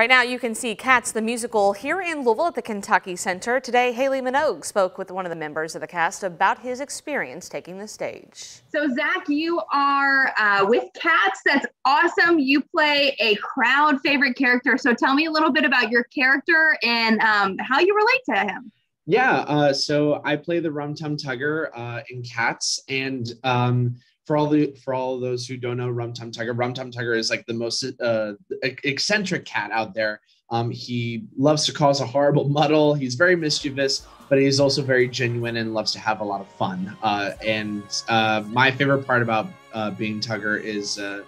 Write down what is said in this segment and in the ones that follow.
Right now, you can see Cats the musical here in Louisville at the Kentucky Center. Today, Haley Minogue spoke with one of the members of the cast about his experience taking the stage. So, Zach, you are uh, with Cats. That's awesome. You play a crowd favorite character. So, tell me a little bit about your character and um, how you relate to him. Yeah, uh, so I play the Rum Tum Tugger uh, in Cats, and um, for all the for all those who don't know Rum Tum Tugger, Rum Tum Tugger is like the most uh, eccentric cat out there. Um, he loves to cause a horrible muddle. He's very mischievous, but he's also very genuine and loves to have a lot of fun. Uh, and uh, my favorite part about uh, being Tugger is uh,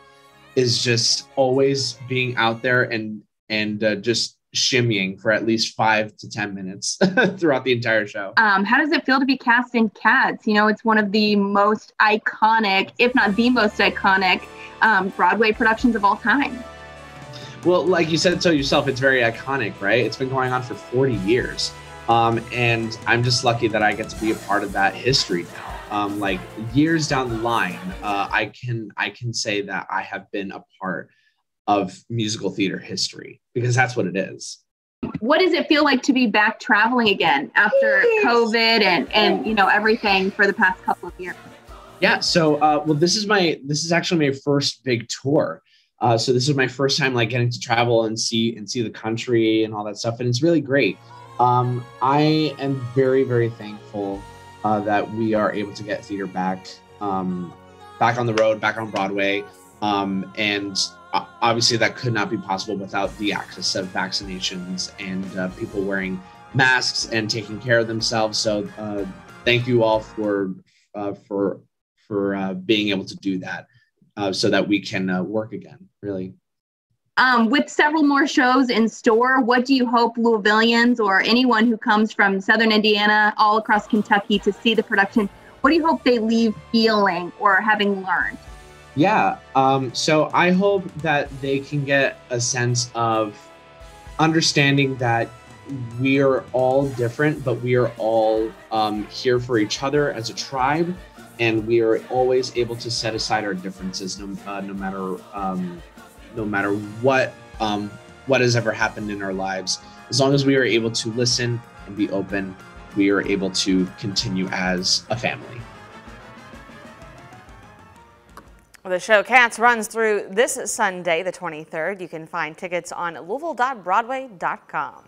is just always being out there and and uh, just shimmying for at least five to 10 minutes throughout the entire show. Um, how does it feel to be cast in Cats? You know, it's one of the most iconic, if not the most iconic, um, Broadway productions of all time. Well, like you said so yourself, it's very iconic, right? It's been going on for 40 years. Um, and I'm just lucky that I get to be a part of that history now. Um, like years down the line, uh, I can I can say that I have been a part of musical theater history because that's what it is. What does it feel like to be back traveling again after COVID and and you know everything for the past couple of years? Yeah, so uh, well, this is my this is actually my first big tour. Uh, so this is my first time like getting to travel and see and see the country and all that stuff, and it's really great. Um, I am very very thankful uh, that we are able to get theater back um, back on the road, back on Broadway, um, and obviously that could not be possible without the access of vaccinations and uh, people wearing masks and taking care of themselves. So uh, thank you all for uh, for for uh, being able to do that, uh, so that we can work again. Really. Um, with several more shows in store, what do you hope Louisvillians or anyone who comes from Southern Indiana, all across Kentucky, to see the production? What do you hope they leave feeling or having learned? Yeah. Um, so I hope that they can get a sense of understanding that we are all different, but we are all um, here for each other as a tribe, and we are always able to set aside our differences, no, uh, no matter um, no matter what um, what has ever happened in our lives. As long as we are able to listen and be open, we are able to continue as a family. The show Cats runs through this Sunday, the 23rd. You can find tickets on louisville.broadway.com.